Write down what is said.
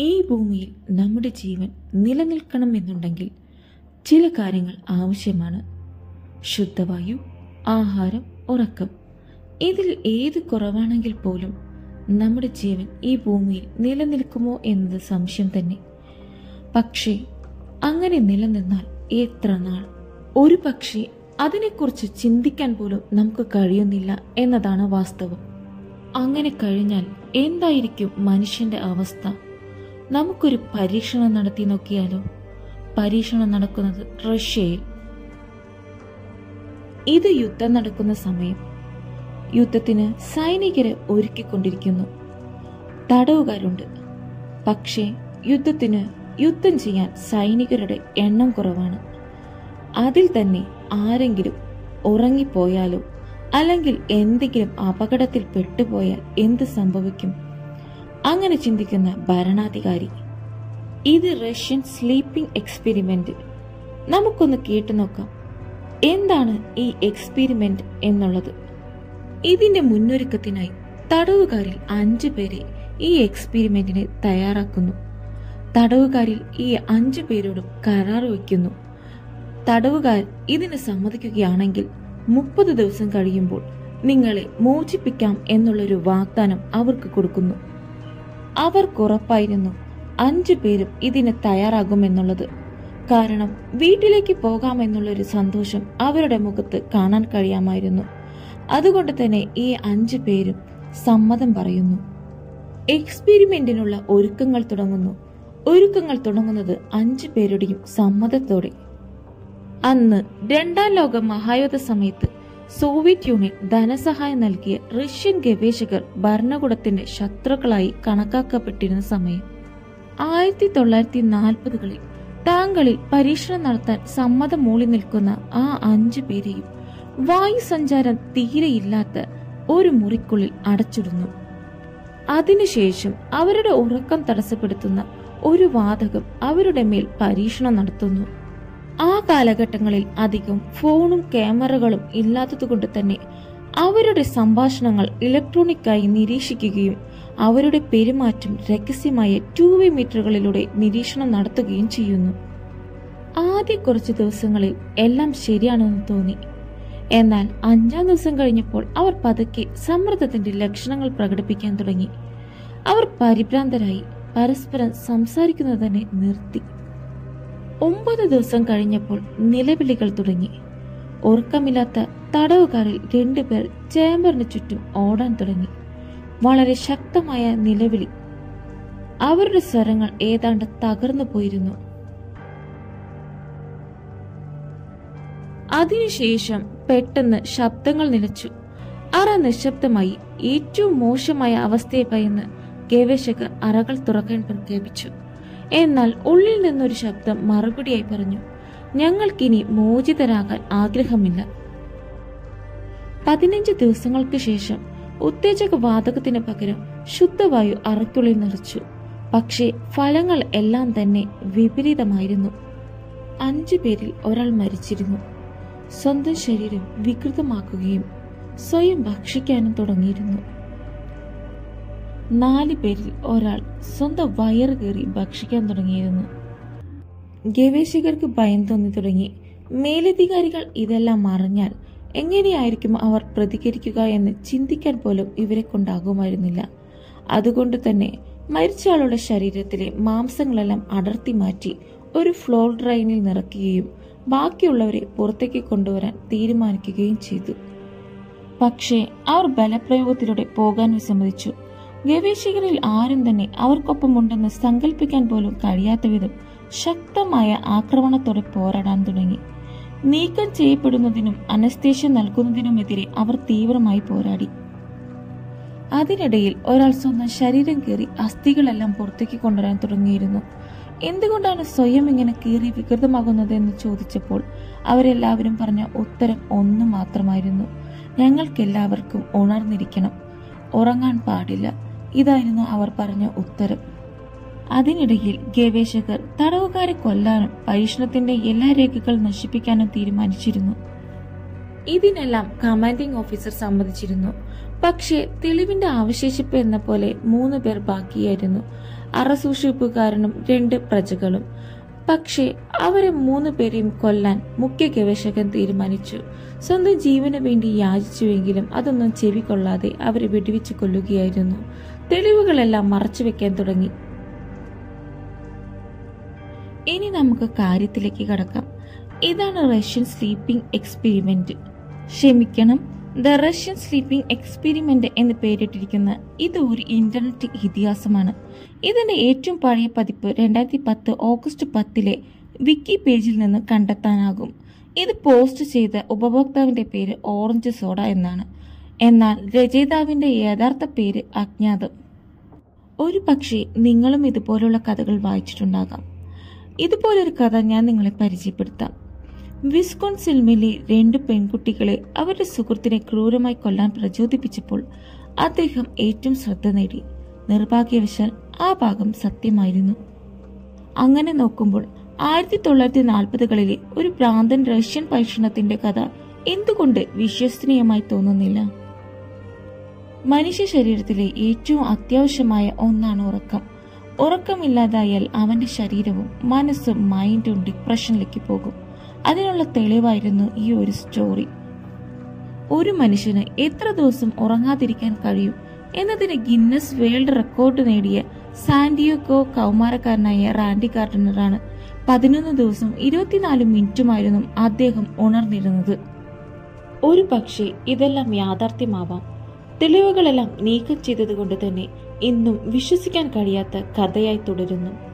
ഈ ഭൂമിയിൽ നമ്മുടെ ജീവൻ നിലനിൽക്കണം എന്നുണ്ടെങ്കിൽ ചില കാര്യങ്ങൾ ആവശ്യമാണ്. ശുദ്ധവായു ആഹാരം ഉറക്കം. ഇതിൽ ഏത് കുറവാണെങ്കിൽ പോലും നമ്മുടെ ജീവൻ ഈ ഭൂമിയിൽ നിലനിൽക്കുമോ എന്നത് സംശയം തന്നെ. പക്ഷേ അങ്ങനെ നിലനിന്നാൽ എത്ര നാൾ? ഒരു പക്ഷേ അതിനെക്കുറിച്ച് ചിന്തിക്കാൻ പോലും നമുക്ക് കഴിയുന്നില്ല എന്നതാണ് വാസ്തവം. അങ്ങനെ കഴിഞ്ഞാൽ എന്തായിരിക്കും മനുഷ്യന്റെ അവസ്ഥ? നമുക്കൊരു പരീക്ഷണം നടത്തി നോക്കിയാലോ? പരീക്ഷണം നടക്കുന്നത് റഷ്യയിൽ. ഇത് യുദ്ധം നടക്കുന്ന സമയം. യുദ്ധത്തിന് സൈനികരെ ഒരുക്കിക്കൊണ്ടിരിക്കുന്നു. തടവുകാരുണ്ട്. പക്ഷേ യുദ്ധത്തിന് യുദ്ധം ചെയ്യാൻ സൈനികരുടെ എണ്ണം കുറവാണ്. അതിൽ തന്നെ ആരെങ്കിലും ഉറങ്ങിപ്പോയാലോ? അല്ലെങ്കിൽ എന്തെങ്കിലും അപകടത്തിൽ പെട്ടുപോയാൽ എന്ത് സംഭവിക്കും? അങ്ങനെ ചിന്തിക്കുന്ന ഭരണാധികാരി ഇത് റഷ്യൻ സ്ലീപ്പിംഗ് എക്സ്പെരിമെന്റ്. നമുക്കൊന്ന് കേട്ടു നോക്കാം. എന്താണ് ഈ എക്സ്പെരിമെന്റ് എന്നുള്ളത്? ഇതിന്റെ മുന്നൊരുക്കത്തിനായി തടവുകാരിൽ അഞ്ചു പേരെ ഈ എക്സ്പെരിമെന്റിന് തയ്യാറാക്കുന്നു. തടവുകാരിൽ ഈ അഞ്ചു പേരോടും കരാർ വയ്ക്കുന്നു. തടവുകാർ ഇതിന് സമ്മതിക്കുകയാണെങ്കിൽ മുപ്പത് ദിവസം കഴിയുമ്പോൾ നിങ്ങളെ മോചിപ്പിക്കാം എന്നുള്ളൊരു വാഗ്ദാനം അവർക്ക് കൊടുക്കുന്നു. അവർക്കുറപ്പായിരുന്നു അഞ്ചു പേരും ഇതിന് തയ്യാറാകുമെന്നുള്ളത്. കാരണം വീട്ടിലേക്ക് പോകാമെന്നുള്ളൊരു സന്തോഷം അവരുടെ മുഖത്ത് കാണാൻ കഴിയാമായിരുന്നു. അതുകൊണ്ട് തന്നെ ഈ അഞ്ചു പേരും സമ്മതം പറയുന്നു. എക്സ്പെരിമെന്റിനുള്ള ഒരുക്കങ്ങൾ തുടങ്ങുന്നു. ഒരുക്കങ്ങൾ തുടങ്ങുന്നത് അഞ്ചു പേരുടെയും സമ്മതത്തോടെ. അന്ന് രണ്ടാം ലോക മഹായുദ്ധ സമയത്ത് സോവിയറ്റ് യൂണിയൻ ധനസഹായം നൽകിയ റഷ്യൻ ഗവേഷകർ ഭരണകൂടത്തിന്റെ ശത്രുക്കളായി കണക്കാക്കപ്പെട്ടിരുന്ന സമയം ആയിരത്തി തൊള്ളായിരത്തി നാൽപ്പതുകളിൽ ടാങ്കളിൽ പരീക്ഷണം നടത്താൻ സമ്മതം മൂളി നിൽക്കുന്ന ആ അഞ്ചു പേരെയും വായു സഞ്ചാരം തീരെയില്ലാത്ത ഒരു മുറിക്കുള്ളിൽ അടച്ചിടുന്നു. അതിനുശേഷം അവരുടെ ഉറക്കം തടസ്സപ്പെടുത്തുന്ന ഒരു വാതകം അവരുടെ മേൽ പരീക്ഷണം നടത്തുന്നു. ആ കാലഘട്ടങ്ങളിൽ അധികം ഫോണും ക്യാമറകളും ഇല്ലാത്തതുകൊണ്ട് തന്നെ അവരുടെ സംഭാഷണങ്ങൾ ഇലക്ട്രോണിക്കായി നിരീക്ഷിക്കുകയും അവരുടെ പെരുമാറ്റം രഹസ്യമായ ടൂ വേ മീറ്ററുകളിലൂടെ നിരീക്ഷണം നടത്തുകയും ചെയ്യുന്നു. ആദ്യ കുറച്ച് ദിവസങ്ങളിൽ എല്ലാം ശരിയാണെന്ന് തോന്നി. എന്നാൽ അഞ്ചാം ദിവസം കഴിഞ്ഞപ്പോൾ അവർ പതുക്കെ സമ്മർദ്ദത്തിന്റെ ലക്ഷണങ്ങൾ പ്രകടിപ്പിക്കാൻ തുടങ്ങി. അവർ പരിഭ്രാന്തരായി പരസ്പരം സംസാരിക്കുന്നത് തന്നെ നിർത്തി. ഒമ്പത് ദിവസം കഴിഞ്ഞപ്പോൾ നിലവിളികൾ തുടങ്ങി. ഉറക്കമില്ലാത്ത തടവുകാരിൽ രണ്ടുപേർ ചേംബറിന് ചുറ്റും ഓടാൻ തുടങ്ങി. വളരെ ശക്തമായ നിലവിളി. അവരുടെ സ്വരങ്ങൾ ഏതാണ്ട് തകർന്നു പോയിരുന്നു. അതിനുശേഷം പെട്ടെന്ന് ശബ്ദങ്ങൾ നിലച്ചു. അറ നിശബ്ദമായി ഏറ്റവും മോശമായ അവസ്ഥയെ ഭയന്ന് ഗവേഷകർ അറകൾ തുറക്കാൻ പ്രഖ്യാപിച്ചു. എന്നാൽ ഉള്ളിൽ നിന്നൊരു ശബ്ദം മറുപടിയായി പറഞ്ഞു ഞങ്ങൾക്കിനി മോചിതരാകാൻ ആഗ്രഹമില്ല. പതിനഞ്ച് ദിവസങ്ങൾക്ക് ശേഷം ഉത്തേജക വാതകത്തിന് പകരം ശുദ്ധവായു അറയ്ക്കുള്ളിൽ നിറച്ചു. പക്ഷേ ഫലങ്ങൾ എല്ലാം തന്നെ വിപരീതമായിരുന്നു. അഞ്ചു പേരിൽ ഒരാൾ മരിച്ചിരുന്നു. സ്വന്തം ശരീരം വികൃതമാക്കുകയും സ്വയം ഭക്ഷിക്കാനും തുടങ്ങിയിരുന്നു. നാല് പേരിൽ ഒരാൾ സ്വന്തം വയറ് കയറി ഭക്ഷിക്കാൻ തുടങ്ങിയിരുന്നു. ഗവേഷകർക്ക് ഭയം തോന്നി തുടങ്ങി. മേലധികാരികൾ ഇതെല്ലാം അറിഞ്ഞാൽ എങ്ങനെയായിരിക്കും അവർ പ്രതികരിക്കുക എന്ന് ചിന്തിക്കാൻ പോലും ഇവരെ കൊണ്ടാകുമായിരുന്നില്ല. അതുകൊണ്ട് തന്നെ മരിച്ചയാളുടെ ശരീരത്തിലെ മാംസങ്ങളെല്ലാം അടർത്തി മാറ്റി ഒരു ഫ്ലോർ ഡ്രൈനിൽ നിറയ്ക്കുകയും ബാക്കിയുള്ളവരെ പുറത്തേക്ക് കൊണ്ടുവരാൻ തീരുമാനിക്കുകയും ചെയ്തു. പക്ഷേ അവർ ബലപ്രയോഗത്തിലൂടെ പോകാൻ വിസമ്മതിച്ചു. ഗവേഷകരിൽ ആരും തന്നെ അവർക്കൊപ്പമുണ്ടെന്ന് സങ്കല്പിക്കാൻ പോലും കഴിയാത്ത വിധം ശക്തമായ ആക്രമണത്തോടെ പോരാടാൻ തുടങ്ങി. നീക്കം ചെയ്യപ്പെടുന്നതിനും അനസ്തേഷ്യ നൽകുന്നതിനുമെതിരെ അവർ തീവ്രമായി പോരാടി. അതിനിടയിൽ ഒരാൾ സ്വന്തം ശരീരം കീറി അസ്ഥികളെല്ലാം പുറത്തേക്ക് കൊണ്ടുവരാൻ തുടങ്ങിയിരുന്നു. എന്തുകൊണ്ടാണ് സ്വയം ഇങ്ങനെ കീറി വികൃതമാകുന്നത് എന്ന് ചോദിച്ചപ്പോൾ അവരെല്ലാവരും പറഞ്ഞ ഉത്തരം ഒന്നു മാത്രമായിരുന്നു. ഞങ്ങൾക്കെല്ലാവർക്കും ഉണർന്നിരിക്കണം. ഉറങ്ങാൻ പാടില്ല. ഇതായിരുന്നു അവർ പറഞ്ഞ ഉത്തരം. അതിനിടയിൽ ഗവേഷകർ തടവുകാരെ കൊല്ലാനും പരീക്ഷണത്തിന്റെ എല്ലാ രേഖകൾ നശിപ്പിക്കാനും തീരുമാനിച്ചിരുന്നു. ഇതിനെല്ലാം കമാൻഡിംഗ് ഓഫീസർ സമ്മതിച്ചിരുന്നു. പക്ഷേ തെളിവിന്റെ അവശേഷിപ്പ് എന്ന പോലെ മൂന്ന് പേർ ബാക്കിയായിരുന്നു. അറസൂക്ഷിപ്പുകാരനും രണ്ട് പ്രജകളും. പക്ഷേ അവരെ മൂന്ന് പേരെയും കൊല്ലാൻ മുഖ്യ ഗവേഷകൻ തീരുമാനിച്ചു. സ്വന്തം ജീവന് വേണ്ടി യാചിച്ചുവെങ്കിലും അതൊന്നും ചെവി കൊള്ളാതെ അവരെ വെടിവെച്ച് കൊല്ലുകയായിരുന്നു. തെളിവുകളെല്ലാം മറച്ചു വെക്കാൻ തുടങ്ങി. ഇനി നമുക്ക് കാര്യത്തിലേക്ക് കടക്കാം. ഇതാണ് റഷ്യൻ സ്ലീപ്പിംഗ് എക്സ്പെരിമെന്റ്. ക്ഷമിക്കണം ദ റഷ്യൻ സ്ലീപ്പിംഗ് എക്സ്പെരിമെന്റ് എന്ന് പേരിട്ടിരിക്കുന്ന ഇത് ഒരു ഇന്റർനെറ്റ് ഇതിഹാസമാണ്. ഇതിന്റെ ഏറ്റവും പഴയ പതിപ്പ് രണ്ടായിരത്തി പത്ത് ഓഗസ്റ്റ് പത്തിലെ വിക്കി പേജിൽ നിന്ന് കണ്ടെത്താനാകും. ഇത് പോസ്റ്റ് ചെയ്ത ഉപഭോക്താവിന്റെ പേര് ഓറഞ്ച് സോഡ എന്നാണ്. എന്നാൽ രചയിതാവിന്റെ യഥാർത്ഥ പേര് അജ്ഞാതം. ഒരു പക്ഷേ നിങ്ങളും ഇതുപോലുള്ള കഥകൾ വായിച്ചിട്ടുണ്ടാകാം. ഇതുപോലൊരു കഥ ഞാൻ നിങ്ങളെ പരിചയപ്പെടുത്താം. വിസ്കോൺസിൽമിലെ രണ്ട് പെൺകുട്ടികളെ അവരുടെ സുഹൃത്തിനെ ക്രൂരമായി കൊല്ലാൻ പ്രചോദിപ്പിച്ചപ്പോൾ അദ്ദേഹം ഏറ്റവും ശ്രദ്ധ നേടി. നിർഭാഗ്യവശാൽ ആ ഭാഗം സത്യമായിരുന്നു. അങ്ങനെ നോക്കുമ്പോൾ ആയിരത്തി തൊള്ളായിരത്തി നാൽപ്പതുകളിലെ ഒരു പ്രാന്തൻ റഷ്യൻ പരീക്ഷണത്തിന്റെ കഥ എന്തുകൊണ്ട് വിശ്വസനീയമായി തോന്നുന്നില്ല? മനുഷ്യ ശരീരത്തിലെ ഏറ്റവും അത്യാവശ്യമായ ഒന്നാണ് ഉറക്കം. ഉറക്കമില്ലാതായാൽ അവന്റെ ശരീരവും മനസ്സും മൈൻഡും ഡിപ്രഷനിലേക്ക് പോകും. അതിനുള്ള തെളിവായിരുന്നു ഈ ഒരു സ്റ്റോറി. ഒരു മനുഷ്യന് എത്ര ദിവസം ഉറങ്ങാതിരിക്കാൻ കഴിയും എന്നതിന് ഗിന്നസ് വേൾഡ് റെക്കോർഡ് നേടിയ സാന്റിയോഗോ കൗമാരക്കാരനായ റാൻഡി കാർട്ടനറാണ് പതിനൊന്ന് ദിവസം ഇരുപത്തിനാല് മിനിറ്റുമായിരുന്നു അദ്ദേഹം ഉണർന്നിരുന്നത്. ഒരു പക്ഷേ ഇതെല്ലാം യാഥാർത്ഥ്യമാവാം. തെളിവുകളെല്ലാം നീക്കം ചെയ്തതുകൊണ്ട് തന്നെ ഇന്നും വിശ്വസിക്കാൻ കഴിയാത്ത കഥയായി തുടരുന്നു